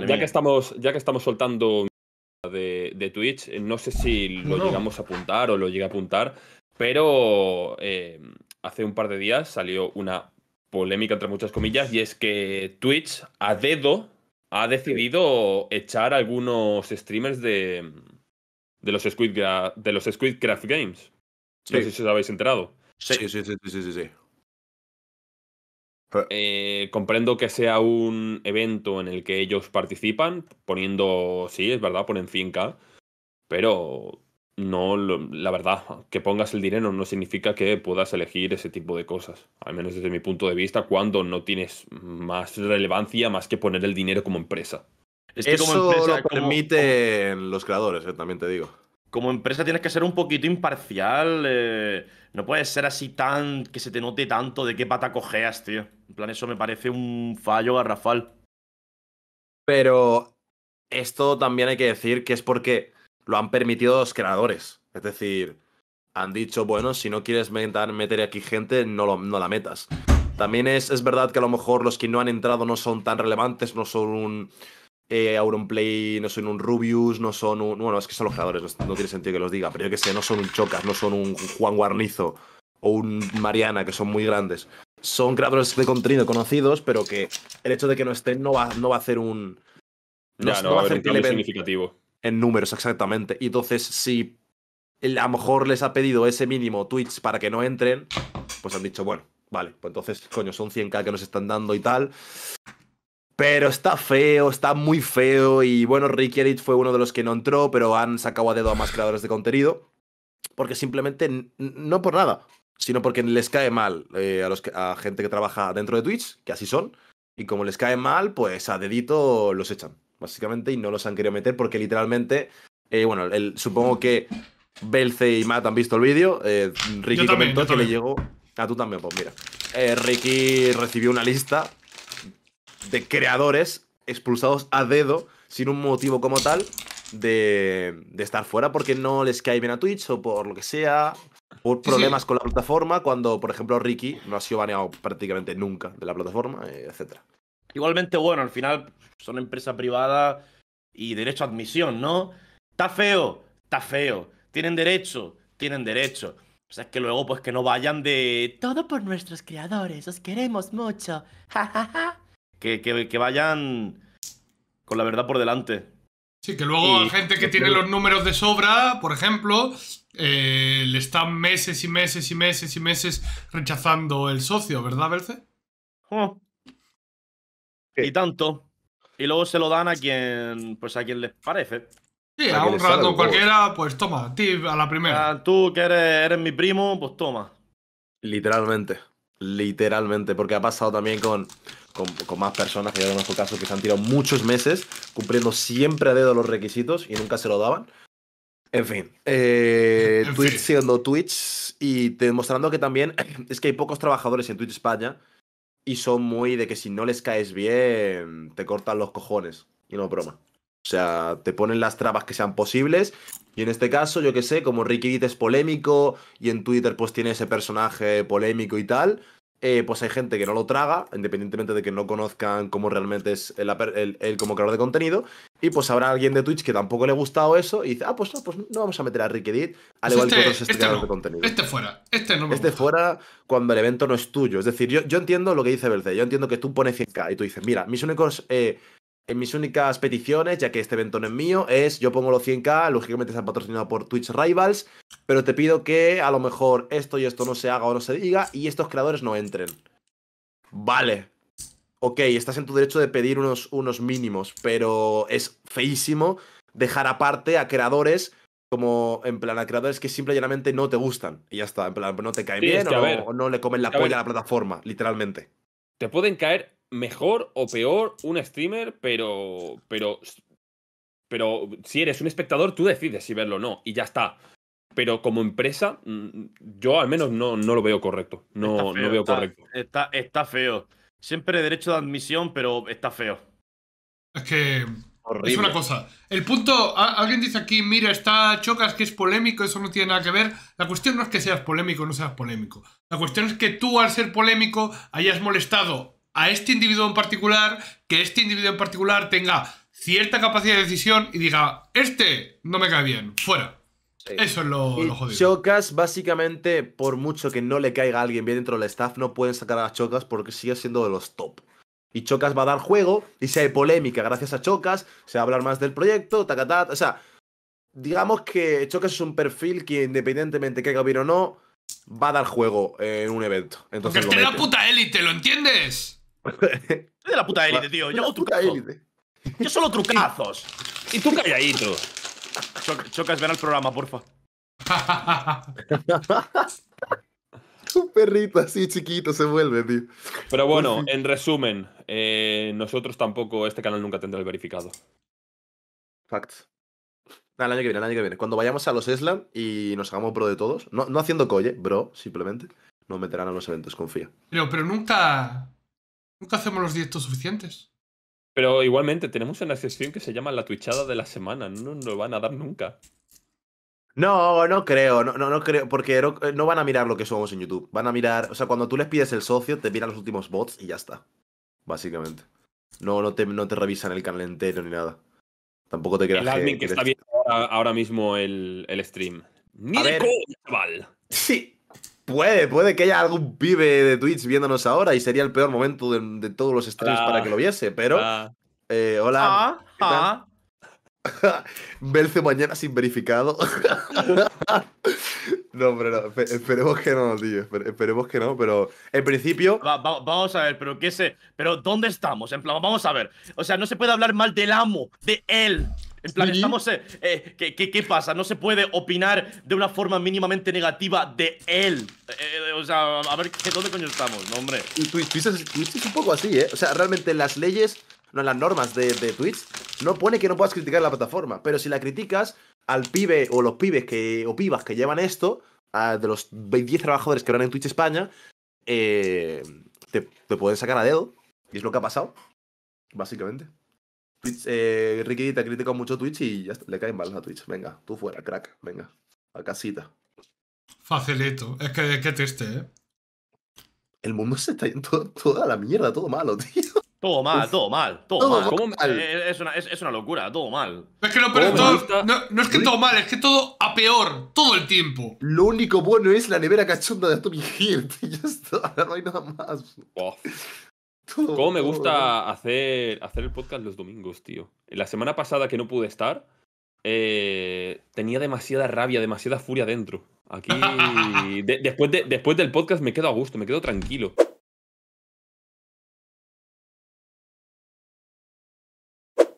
Ya que estamos, ya que estamos soltando de, de Twitch, no sé si lo No. llegamos a apuntar o lo llegué a apuntar, pero eh, hace un par de días salió una polémica entre muchas comillas y es que Twitch a dedo ha decidido echar a algunos streamers de, de los Squid de los Squidcraft Games. No Sí. sé si os habéis enterado. Sí, sí, sí, sí, sí, sí, sí. Eh, comprendo que sea un evento en el que ellos participan, poniendo, sí, es verdad, ponen 100k, pero no, lo- la verdad, que pongas el dinero no significa que puedas elegir ese tipo de cosas, al menos desde mi punto de vista, cuando no tienes más relevancia más que poner el dinero como empresa. Es que Eso como empresa, lo como- permiten los creadores, eh, también te digo. Como empresa tienes que ser un poquito imparcial. eh, no puedes ser así tan. que se te note tanto de qué pata cojeas, tío. En plan, eso me parece un fallo garrafal. Pero esto también hay que decir que es porque lo han permitido los creadores. Es decir, han dicho, bueno, si no quieres meter, aquí gente, no, lo- no la metas. También es, es verdad que a lo mejor los que no han entrado no son tan relevantes, no son un eh, Auronplay, no son un Rubius, no son un... Bueno, es que son los creadores, no, no tiene sentido que los diga, pero yo que sé, no son un Chocas, no son un Juan Guarnizo o un Mariana, que son muy grandes. Son creadores de contenido conocidos, pero que el hecho de que no estén no va, no va a hacer un... Ya, no, no va a hacer un significativo. en números, exactamente. Y entonces, si a lo mejor les ha pedido ese mínimo Twitch para que no entren, pues han dicho, bueno, vale, pues entonces, coño, son 100k que nos están dando y tal. Pero está feo, está muy feo. Y bueno, Ricky Edit fue uno de los que no entró, pero han sacado a dedo a más creadores de contenido. Porque simplemente, no por nada, sino porque les cae mal eh, a, los que- a gente que trabaja dentro de Twitch, que así son. Y como les cae mal, pues a dedito los echan, básicamente, y no los han querido meter porque literalmente, eh, bueno, el- supongo que Belce y Matt han visto el vídeo. eh, Ricky Yo también, comentó yo que le llegó. Ah, tú también, pues mira. Ricky recibió una lista de creadores expulsados a dedo, sin un motivo como tal, de, de estar fuera porque no les cae bien a Twitch o por lo que sea, por problemas sí. con la plataforma, cuando, por ejemplo, Ricky no ha sido baneado prácticamente nunca de la plataforma, eh, etcétera. Igualmente, bueno, al final son empresa privada y derecho a admisión, ¿no? Está feo, está feo. Tienen derecho, tienen derecho. O sea, es que luego, pues que no vayan de. Todo por nuestros creadores, os queremos mucho. Ja, ja, ja. Que, que, que vayan con la verdad por delante. Sí, que luego Y- gente que tiene los números de sobra, por ejemplo, eh, le están meses y meses y meses y meses rechazando el socio, ¿verdad, Belce? Oh. Y tanto. Y luego se lo dan a quien, pues a quien les parece. Sí, A un random el cualquiera, pues toma, a ti a la primera. Ah, tú que eres, eres mi primo, pues toma. Literalmente. Literalmente, porque ha pasado también con, con, con más personas, que yo conozco casos que se han tirado muchos meses cumpliendo siempre a dedo los requisitos y nunca se lo daban. En fin, eh, En Twitch fin. siendo Twitch y demostrando que también es que hay pocos trabajadores en Twitch España y son muy de que si no les caes bien te cortan los cojones. Y no broma. O sea, te ponen las trabas que sean posibles. Y en este caso, yo que sé, como Ricky Dit es polémico y en Twitter pues tiene ese personaje polémico y tal, eh, pues hay gente que no lo traga, independientemente de que no conozcan cómo realmente es él, él- él como creador de contenido. Y pues habrá alguien de Twitch que tampoco le ha gustado eso y dice, ah, pues no, pues no vamos a meter a Ricky Dit, al Pues igual este- que otros este creadores no. de contenido. Este fuera, este no me Este gusta. fuera cuando el evento no es tuyo. Es decir, yo, yo entiendo lo que dice Belce. Yo entiendo que tú pones 100k y tú dices, mira, mis únicos. eh, en mis únicas peticiones, ya que este evento no es mío, es yo pongo los 100k, lógicamente está patrocinado por Twitch Rivals, pero te pido que a lo mejor esto y esto no se haga o no se diga y estos creadores no entren. Vale. Ok, estás en tu derecho de pedir unos, unos mínimos, pero es feísimo dejar aparte a creadores como en plan a creadores que simple y llanamente no te gustan. Y ya está, en plan, no te caen Sí, bien es que, o, no, ver, o no le comen la a polla a la plataforma, literalmente. Te pueden caer mejor o peor un streamer, pero. Pero. Pero si eres un espectador, tú decides si verlo o no. Y ya está. Pero como empresa, mm, yo al menos no, no lo veo correcto. Está No, feo, no veo está- correcto. Está, está feo. Siempre derecho de admisión, pero está feo. Es que Horrible. Es una cosa. El punto, alguien dice aquí, mira, está Chocas que es polémico, eso no tiene nada que ver. La cuestión no es que seas polémico o no seas polémico. La cuestión es que tú, al ser polémico, hayas molestado a este individuo en particular, que este individuo en particular tenga cierta capacidad de decisión y diga, este no me cae bien, fuera. Sí. Eso es lo, Y lo jodido. Chocas, básicamente, por mucho que no le caiga a alguien bien dentro del staff, no pueden sacar a Chocas porque sigue siendo de los top. Y Chocas va a dar juego, y si hay polémica gracias a Chocas, se va a hablar más del proyecto, tacatá. O sea, digamos que Chocas es un perfil que, independientemente caiga bien o no, va a dar juego en un evento. Porque Entonces, esté lo en la puta élite, ¿lo entiendes? Soy de la puta élite, tío. Yo hago trucazos. Yo solo trucazos. Y tú calladito. Choc- Chocas, ven al programa, porfa. Un perrito así chiquito se vuelve, tío. Pero bueno, en resumen, eh, nosotros tampoco, este canal nunca tendrá el verificado. Facts. Nada, el año que viene, el año que viene. Cuando vayamos a los Eslan y nos hagamos bro de todos, no, no haciendo colle, bro, simplemente, nos meterán a los eventos, confía. pero, pero nunca. Nunca hacemos los directos suficientes. Pero igualmente, tenemos una sección que se llama la twitchada de la semana. No nos lo van a dar nunca. No, no creo, no, no, no creo, porque no, no van a mirar lo que somos en YouTube. Van a mirar, o sea, cuando tú les pides el socio, te miran los últimos bots y ya está. Básicamente. No, no te, no te revisan el canal entero ni nada. Tampoco te creas El admin que que está viendo ahora, ahora mismo el, el stream. Ni A de ver. coña, chaval. Sí, puede, puede que haya algún pibe de Twitch viéndonos ahora y sería el peor momento de, de todos los streams Ah. para que lo viese, pero... Ah, eh, hola, Ah, ¿qué tal? ah. Belce mañana sin verificado. no, pero no, espe- esperemos que no, tío. espe- Esperemos que no, pero en principio. Va- va- vamos a ver, pero qué sé. Pero ¿dónde estamos? En plan, vamos a ver. O sea, no se puede hablar mal del amo, de él. En plan, Sí. estamos. eh, eh, ¿qué, qué, qué pasa? No se puede opinar de una forma mínimamente negativa de él. Eh, o sea, a ver, ¿qué- ¿dónde coño estamos? No, hombre. Twitch, Twitch es, Twitch es un poco así, ¿eh? O sea, realmente en las leyes, no las normas de, de Twitch, no pone que no puedas criticar la plataforma. Pero si la criticas al pibe o los pibes que, o pibas que llevan esto, a- de los 10 trabajadores que habrán en Twitch España, eh, te, te pueden sacar a dedo. Y es lo que ha pasado, básicamente. Twitch, eh, Ricky te ha criticado mucho Twitch y ya está, le caen mal a Twitch. Venga, tú fuera, crack. Venga, a casita. Facilito. Es que qué triste, ¿eh? El mundo se está yendo toda la mierda, todo malo, tío. Todo mal, Uf. todo mal, todo, Todo mal. ¿Cómo me- mal. Eh, es, una, es, es una locura, todo mal. Es que todo. gusta- No, no es que todo mal, es que todo a peor. Todo el tiempo. Lo único bueno es la nevera cachonda de Tommy Hill. y Ya está, no hay nada más. buah. Todo- ¿Cómo me todo gusta hacer, hacer el podcast los domingos, tío? La semana pasada que no pude estar, eh, tenía demasiada rabia, demasiada furia dentro. Aquí, de- después, de- después del podcast me quedo a gusto, me quedo tranquilo.